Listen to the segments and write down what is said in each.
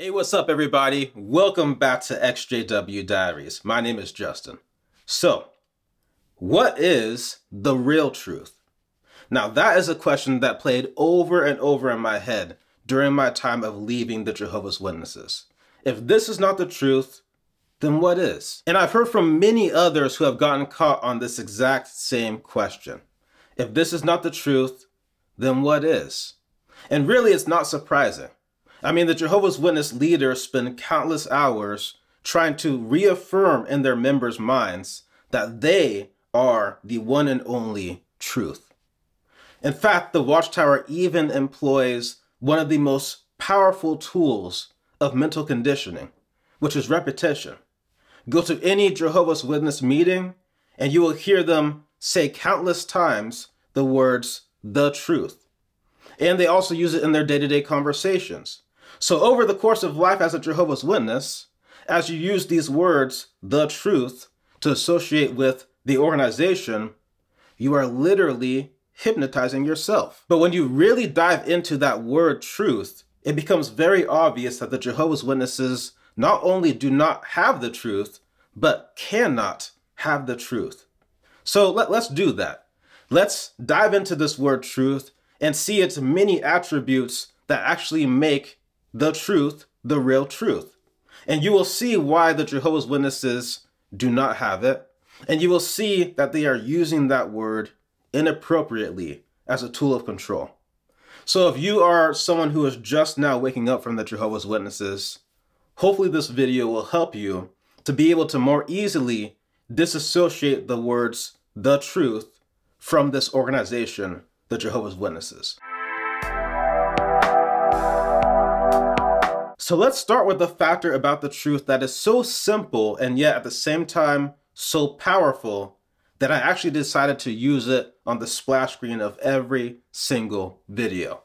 Hey, what's up, everybody? Welcome back to EXJW Diaries. My name is Justin. So, what is the real truth? Now, that is a question that played over and over in my head during my time of leaving the Jehovah's Witnesses. If this is not the truth, then what is? And I've heard from many others who have gotten caught on this exact same question. If this is not the truth, then what is? And really, it's not surprising. I mean, the Jehovah's Witness leaders spend countless hours trying to reaffirm in their members' minds that they are the one and only truth. In fact, the Watchtower even employs one of the most powerful tools of mental conditioning, which is repetition. Go to any Jehovah's Witness meeting, and you will hear them say countless times the words, the truth. And they also use it in their day to day conversations. So, over the course of life as a Jehovah's Witness, as you use these words, the truth, to associate with the organization, you are literally hypnotizing yourself. But when you really dive into that word truth, it becomes very obvious that the Jehovah's Witnesses not only do not have the truth, but cannot have the truth. So let, us do that. Let's dive into this word truth and see its many attributes that actually make the truth, the real truth. And you will see why the Jehovah's Witnesses do not have it. And you will see that they are using that word inappropriately as a tool of control. So if you are someone who is just now waking up from the Jehovah's Witnesses, hopefully this video will help you to be able to more easily disassociate the words the truth from this organization, the Jehovah's Witnesses. So let's start with the factor about the truth that is so simple and yet at the same time so powerful that I actually decided to use it on the splash screen of every single video.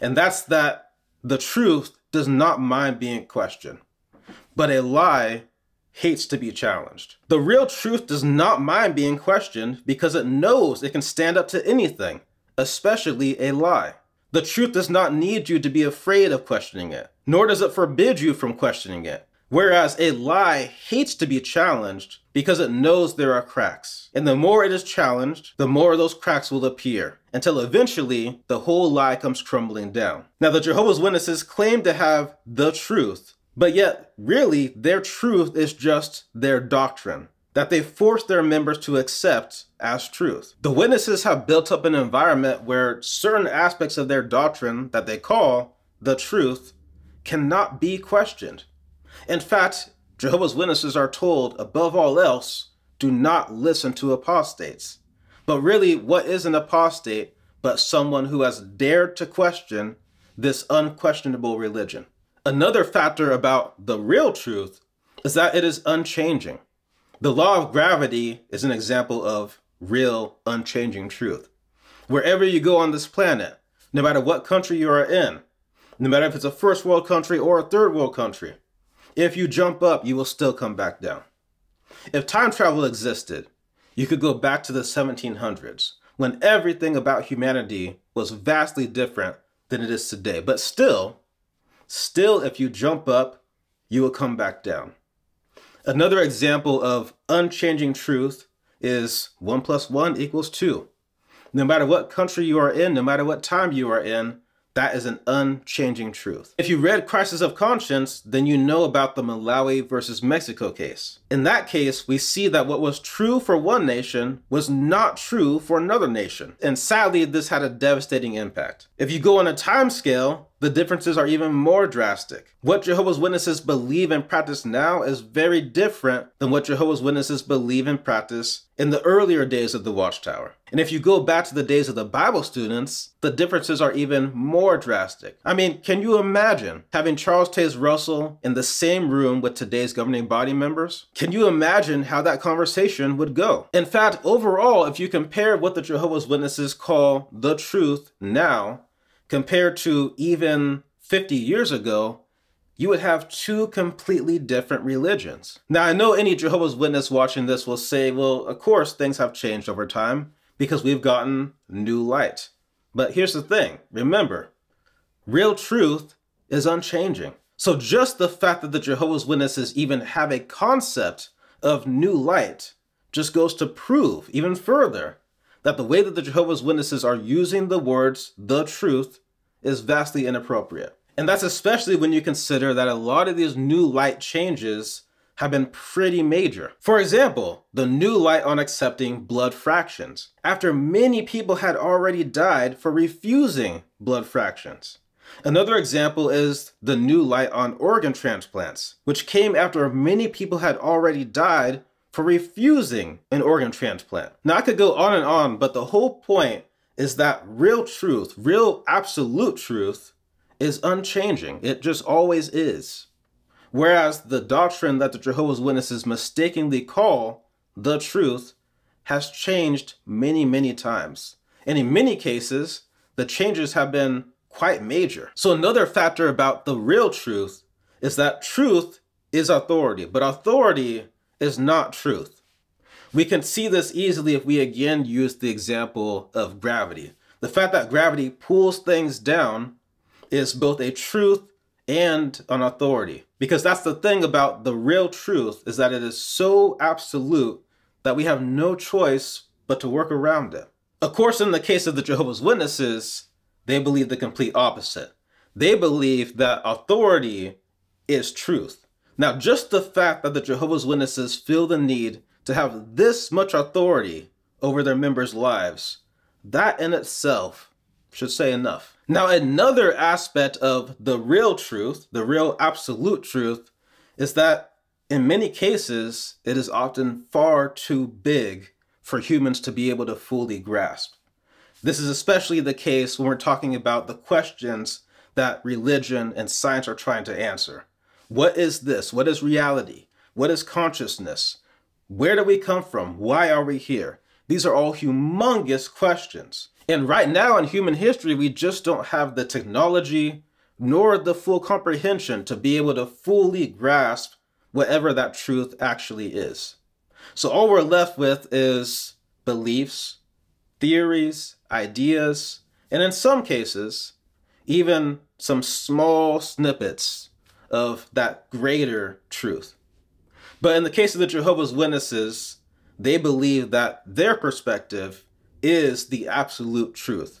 And that's that the truth does not mind being questioned, but a lie hates to be challenged. The real truth does not mind being questioned because it knows it can stand up to anything, especially a lie. The truth does not need you to be afraid of questioning it, nor does it forbid you from questioning it. Whereas a lie hates to be challenged because it knows there are cracks. And the more it is challenged, the more those cracks will appear until eventually the whole lie comes crumbling down. Now, the Jehovah's Witnesses claim to have the truth, but yet, really, their truth is just their doctrine that they force their members to accept as truth. The witnesses have built up an environment where certain aspects of their doctrine that they call the truth cannot be questioned. In fact, Jehovah's Witnesses are told, above all else, do not listen to apostates. But really, what is an apostate but someone who has dared to question this unquestionable religion? Another factor about the real truth is that it is unchanging. The law of gravity is an example of real, unchanging truth. Wherever you go on this planet, no matter what country you are in, no matter if it's a first world country or a third world country, if you jump up, you will still come back down. If time travel existed, you could go back to the 1700s when everything about humanity was vastly different than it is today. But still, still, if you jump up, you will come back down. Another example of unchanging truth is 1 plus 1 equals 2. No matter what country you are in, no matter what time you are in, that is an unchanging truth. If you read Crisis of Conscience, then you know about the Malawi versus Mexico case. In that case, we see that what was true for one nation was not true for another nation. And sadly, this had a devastating impact. If you go on a time scale, the differences are even more drastic. What Jehovah's Witnesses believe and practice now is very different than what Jehovah's Witnesses believe and practice in the earlier days of the Watchtower. And if you go back to the days of the Bible students, the differences are even more drastic. I mean, can you imagine having Charles Taze Russell in the same room with today's governing body members? Can you imagine how that conversation would go? In fact, overall, if you compare what the Jehovah's Witnesses call the truth now compared to even 50 years ago, you would have two completely different religions. Now, I know any Jehovah's Witness watching this will say, well, of course, things have changed over time because we've gotten new light. But here's the thing remember, real truth is unchanging. So just the fact that the Jehovah's Witnesses even have a concept of new light just goes to prove even further that the way that the Jehovah's Witnesses are using the words the truth is vastly inappropriate. And that's especially when you consider that a lot of these new light changes have been pretty major. For example, the new light on accepting blood fractions, after many people had already died for refusing blood fractions. Another example is the new light on organ transplants, which came after many people had already died for refusing an organ transplant. Now, I could go on and on, but the whole point is that real truth, real absolute truth, is unchanging. It just always is. Whereas the doctrine that the Jehovah's Witnesses mistakenly call the truth has changed many, many times. And in many cases, the changes have been quite major. So another factor about the real truth is that truth is authority, but authority is not truth. We can see this easily if we again use the example of gravity. The fact that gravity pulls things down is both a truth and an authority. Because that's the thing about the real truth is that it is so absolute that we have no choice but to work around it. Of course, in the case of the Jehovah's Witnesses, they believe the complete opposite. They believe that authority is truth. Now, just the fact that the Jehovah's Witnesses feel the need to have this much authority over their members' lives, that in itself should say enough. Now, another aspect of the real truth, the real absolute truth, is that in many cases, it is often far too big for humans to be able to fully grasp. This is especially the case when we're talking about the questions that religion and science are trying to answer. What is this? What is reality? What is consciousness? Where do we come from? Why are we here? These are all humongous questions. And right now in human history, we just don't have the technology nor the full comprehension to be able to fully grasp whatever that truth actually is. So all we're left with is beliefs, theories, ideas, and in some cases, even some small snippets of that greater truth. But in the case of the Jehovah's Witnesses, they believe that their perspective is the absolute truth.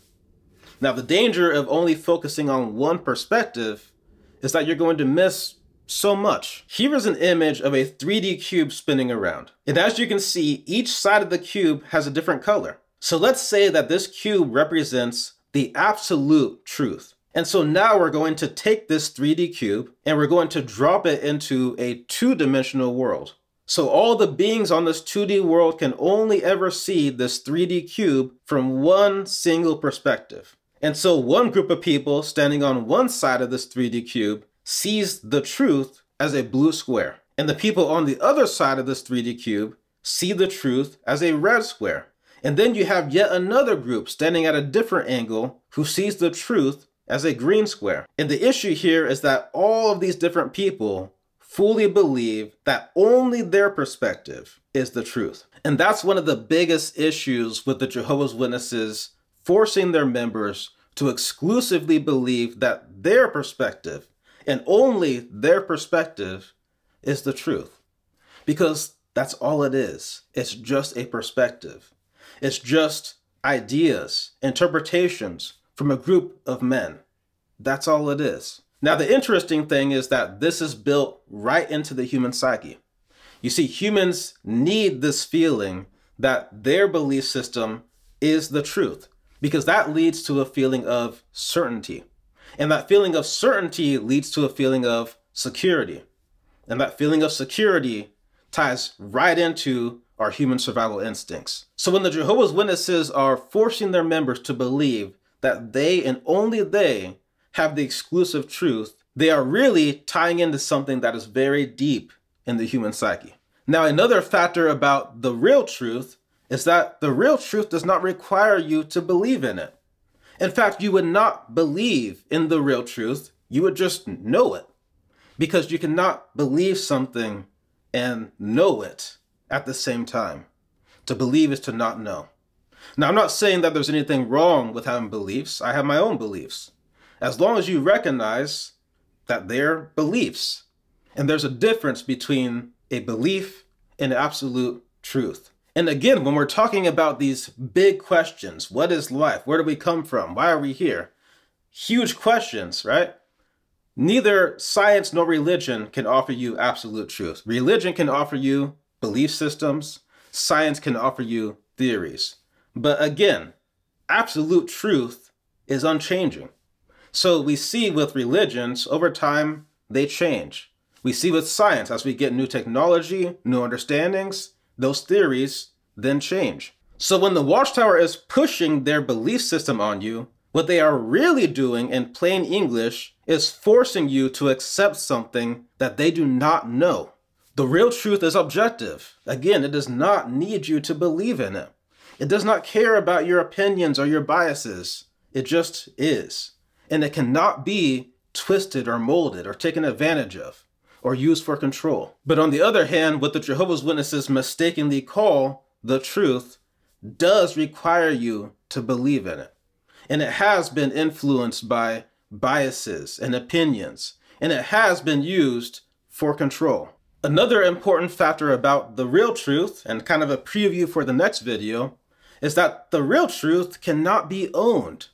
Now, the danger of only focusing on one perspective is that you're going to miss so much. Here is an image of a 3D cube spinning around. And as you can see, each side of the cube has a different color. So let's say that this cube represents the absolute truth. And so now we're going to take this 3D cube and we're going to drop it into a two-dimensional world. So all the beings on this 2D world can only ever see this 3D cube from one single perspective. And so one group of people standing on one side of this 3D cube sees the truth as a blue square. And the people on the other side of this 3D cube see the truth as a red square. And then you have yet another group standing at a different angle who sees the truth as a green square. And the issue here is that all of these different people fully believe that only their perspective is the truth. And that's one of the biggest issues with the Jehovah's Witnesses forcing their members to exclusively believe that their perspective and only their perspective is the truth. Because that's all it is. It's just a perspective. It's just ideas, interpretations, from a group of men. That's all it is. Now, the interesting thing is that this is built right into the human psyche. You see, humans need this feeling that their belief system is the truth because that leads to a feeling of certainty. And that feeling of certainty leads to a feeling of security. And that feeling of security ties right into our human survival instincts. So when the Jehovah's Witnesses are forcing their members to believe that they and only they have the exclusive truth, they are really tying into something that is very deep in the human psyche. Now, another factor about the real truth is that the real truth does not require you to believe in it. In fact, you would not believe in the real truth, you would just know it. Because you cannot believe something and know it at the same time. To believe is to not know. Now, I'm not saying that there's anything wrong with having beliefs. I have my own beliefs. As long as you recognize that they're beliefs. And there's a difference between a belief and absolute truth. And again, when we're talking about these big questions, what is life? Where do we come from? Why are we here? Huge questions, right? Neither science nor religion can offer you absolute truth. Religion can offer you belief systems, science can offer you theories. But again, absolute truth is unchanging. So we see with religions, over time, they change. We see with science, as we get new technology, new understandings, those theories then change. So when the Watchtower is pushing their belief system on you, what they are really doing in plain English is forcing you to accept something that they do not know. The real truth is objective. Again, it does not need you to believe in it. It does not care about your opinions or your biases. It just is. And it cannot be twisted or molded or taken advantage of or used for control. But on the other hand, what the Jehovah's Witnesses mistakenly call the truth does require you to believe in it. And it has been influenced by biases and opinions, and it has been used for control. Another important factor about the real truth, and kind of a preview for the next video, is that the real truth cannot be owned.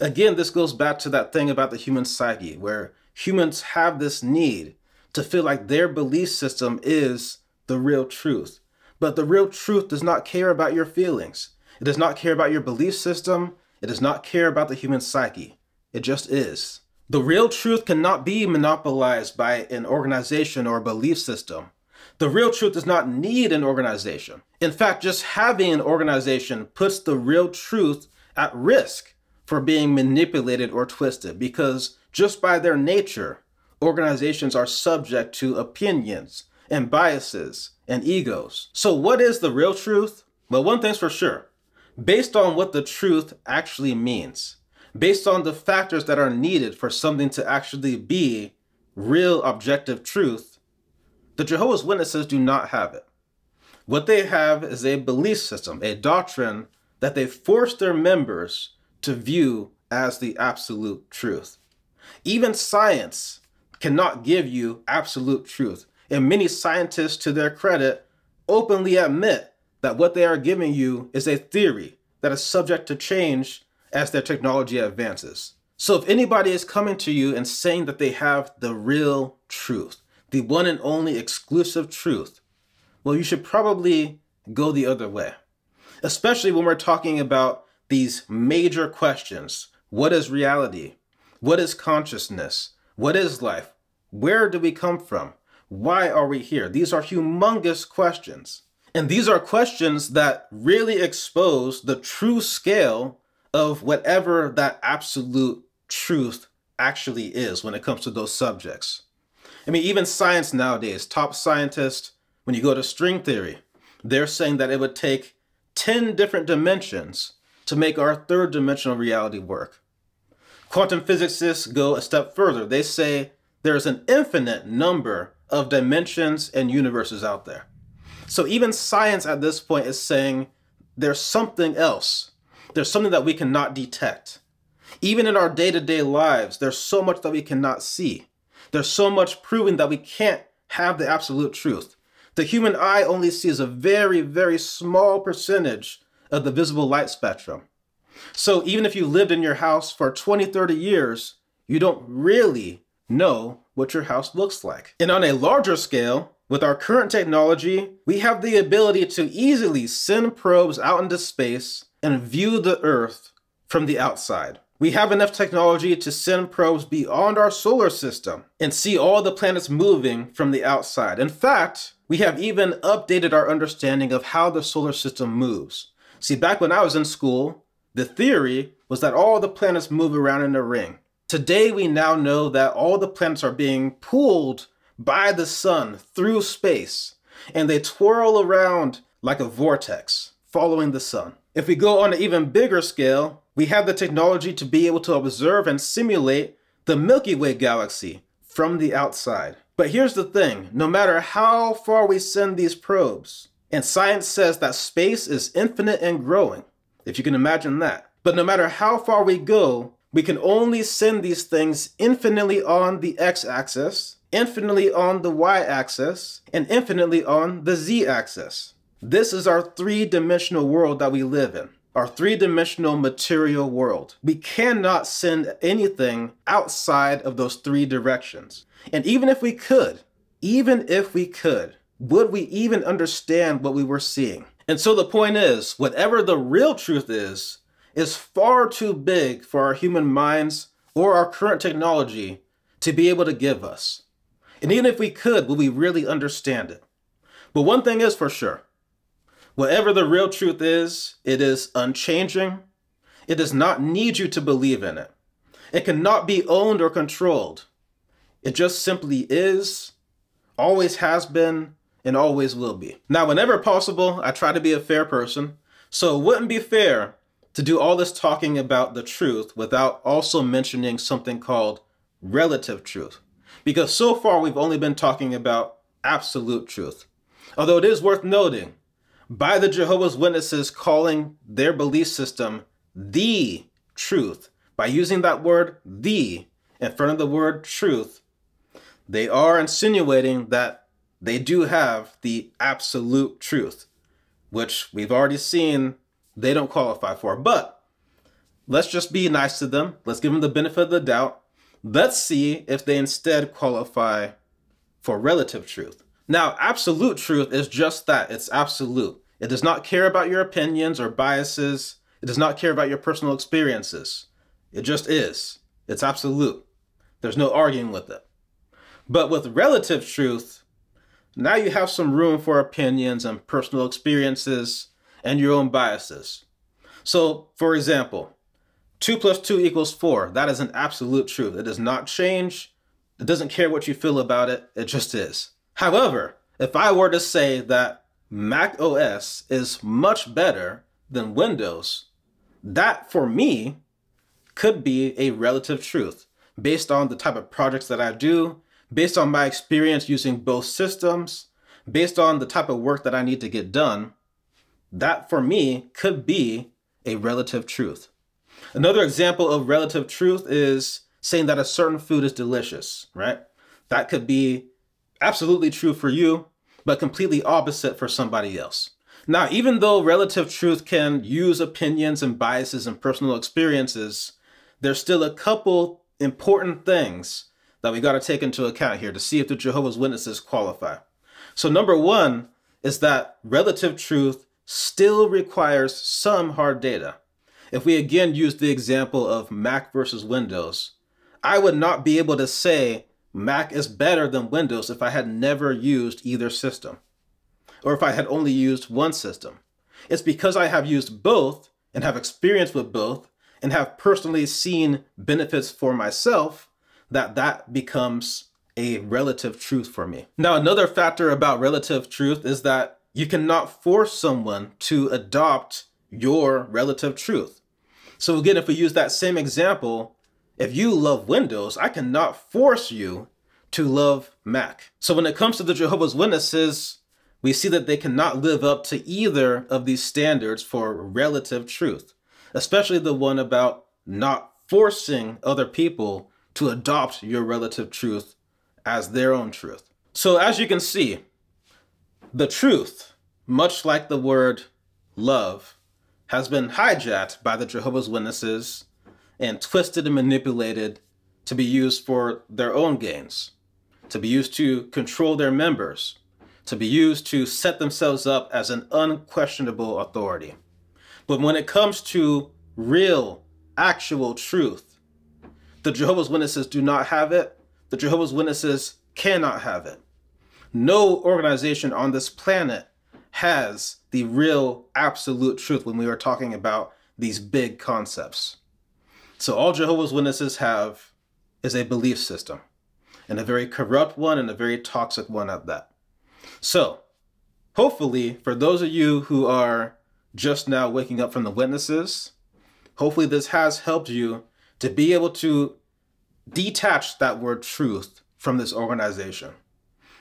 Again, this goes back to that thing about the human psyche, where humans have this need to feel like their belief system is the real truth. But the real truth does not care about your feelings. It does not care about your belief system. It does not care about the human psyche. It just is. The real truth cannot be monopolized by an organization or belief system. The real truth does not need an organization. In fact, just having an organization puts the real truth at risk for being manipulated or twisted because just by their nature, organizations are subject to opinions and biases and egos. So, what is the real truth? Well, one thing's for sure based on what the truth actually means, based on the factors that are needed for something to actually be real objective truth, the Jehovah's Witnesses do not have it. What they have is a belief system, a doctrine that they force their members to view as the absolute truth. Even science cannot give you absolute truth. And many scientists, to their credit, openly admit that what they are giving you is a theory that is subject to change as their technology advances. So if anybody is coming to you and saying that they have the real truth, the one and only exclusive truth, well, you should probably go the other way. Especially when we're talking about these major questions. What is reality? What is consciousness? What is life? Where do we come from? Why are we here? These are humongous questions. And these are questions that really expose the true scale of whatever that absolute truth actually is when it comes to those subjects. I mean, even science nowadays, top scientists, when you go to string theory, they're saying that it would take 10 different dimensions to make our third dimensional reality work. Quantum physicists go a step further. They say there's an infinite number of dimensions and universes out there. So even science at this point is saying there's something else. There's something that we cannot detect. Even in our day to day lives, there's so much that we cannot see. There's so much proving that we can't have the absolute truth. The human eye only sees a very, very small percentage of the visible light spectrum. So even if you lived in your house for 20, 30 years, you don't really know what your house looks like. And on a larger scale, with our current technology, we have the ability to easily send probes out into space and view the Earth from the outside. We have enough technology to send probes beyond our solar system and see all the planets moving from the outside. In fact, we have even updated our understanding of how the solar system moves. See, back when I was in school, the theory was that all the planets move around in a ring. Today, we now know that all the planets are being pulled by the sun through space, and they twirl around like a vortex, following the sun. If we go on an even bigger scale, we have the technology to be able to observe and simulate the Milky Way galaxy from the outside. But here's the thing no matter how far we send these probes, and science says that space is infinite and growing, if you can imagine that. But no matter how far we go, we can only send these things infinitely on the x axis, infinitely on the y axis, and infinitely on the z axis. This is our three dimensional world that we live in, our three dimensional material world. We cannot send anything outside of those three directions. And even if we could, even if we could, would we even understand what we were seeing? And so the point is, whatever the real truth is, is far too big for our human minds or our current technology to be able to give us. And even if we could, would we really understand it? But one thing is for sure whatever the real truth is, it is unchanging. It does not need you to believe in it. It cannot be owned or controlled. It just simply is, always has been, and always will be. Now, whenever possible, I try to be a fair person, so it wouldn't be fair to do all this talking about the truth without also mentioning something called relative truth. Because so far we've only been talking about absolute truth. Although it is worth noting, by the Jehovah's Witnesses calling their belief system the truth, by using that word the in front of the word truth, they are insinuating that they do have the absolute truth, which we've already seen they don't qualify for. But let's just be nice to them. Let's give them the benefit of the doubt. Let's see if they instead qualify for relative truth. Now, absolute truth is just that it's absolute. It does not care about your opinions or biases, it does not care about your personal experiences. It just is. It's absolute. There's no arguing with it. But with relative truth, now you have some room for opinions and personal experiences and your own biases. So, for example, 2 plus 2 equals 4. That is an absolute truth. It does not change. It doesn't care what you feel about it. It just is. However, if I were to say that Mac OS is much better than Windows, that for me could be a relative truth based on the type of projects that I do, based on my experience using both systems, based on the type of work that I need to get done that for me could be a relative truth. Another example of relative truth is saying that a certain food is delicious, right? That could be absolutely true for you, but completely opposite for somebody else. Now, even though relative truth can use opinions and biases and personal experiences, there's still a couple important things that we got to take into account here to see if the Jehovah's Witnesses qualify. So, number one is that relative truth still requires some hard data. If we again use the example of Mac versus Windows, I would not be able to say Mac is better than Windows if I had never used either system, or if I had only used one system. It's because I have used both and have experience with both and have personally seen benefits for myself that that becomes a relative truth for me. Now, another factor about relative truth is that you cannot force someone to adopt your relative truth. So again, if we use that same example, if you love Windows, I cannot force you to love Mac. So when it comes to the Jehovah's Witnesses, we see that they cannot live up to either of these standards for relative truth, especially the one about not forcing other people to adopt your relative truth as their own truth. So as you can see, the truth, much like the word love, has been hijacked by the Jehovah's Witnesses and twisted and manipulated to be used for their own gains, to be used to control their members, to be used to set themselves up as an unquestionable authority. But when it comes to real, actual truth, the Jehovah's Witnesses do not have it. The Jehovah's Witnesses cannot have it no organization on this planet has the real absolute truth when we are talking about these big concepts. So all Jehovah's Witnesses have is a belief system, and a very corrupt one and a very toxic one at that. So, hopefully, for those of you who are just now waking up from the witnesses, hopefully this has helped you to be able to detach that word truth from this organization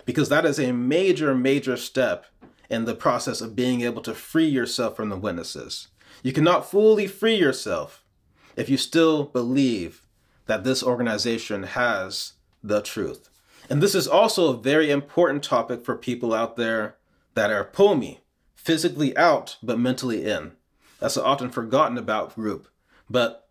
because that is a major, major step in the process of being able to free yourself from the witnesses. You cannot fully free yourself if you still believe that this organization has the truth. And this is also a very important topic for people out there that are POMI, physically out but mentally in. That's an often forgotten about group. But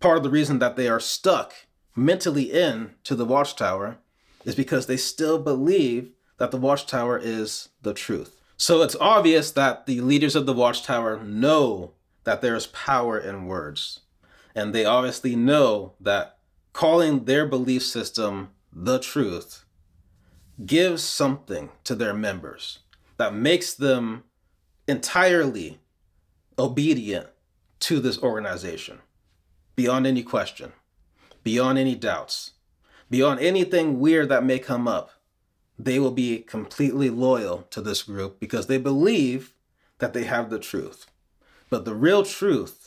part of the reason that they are stuck mentally in to the watchtower is because they still believe that the watchtower is the truth. So it's obvious that the leaders of the watchtower know that there is power in words. And they obviously know that calling their belief system the truth gives something to their members that makes them entirely obedient to this organization beyond any question, beyond any doubts, beyond anything weird that may come up. They will be completely loyal to this group because they believe that they have the truth. But the real truth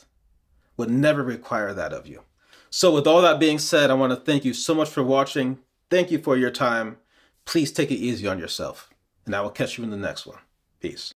would never require that of you. So, with all that being said, I want to thank you so much for watching. Thank you for your time. Please take it easy on yourself, and I will catch you in the next one. Peace.